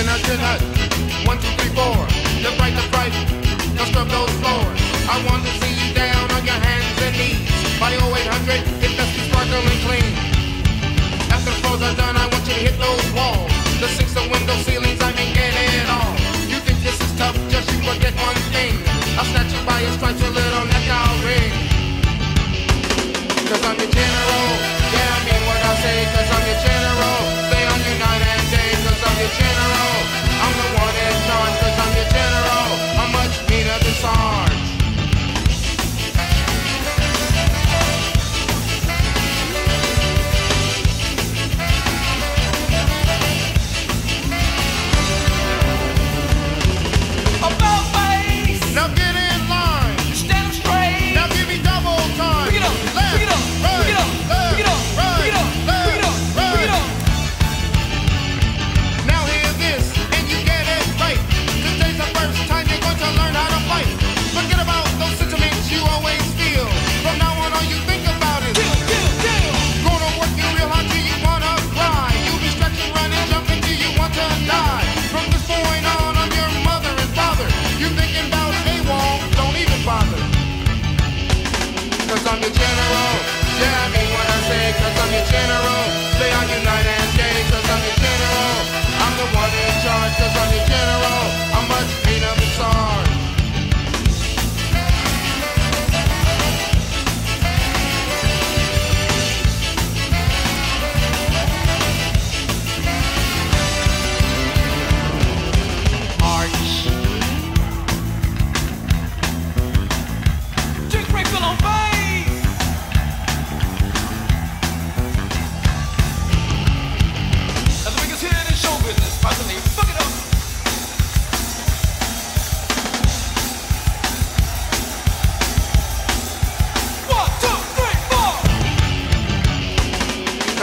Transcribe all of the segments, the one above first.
cannot deny. One, two, three, four. Left, bright, the bright. Now scrub those floors. I want general.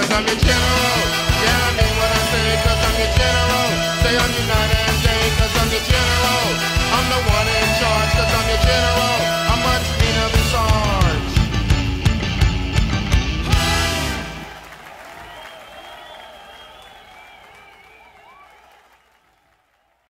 cause I'm a general, yeah, I.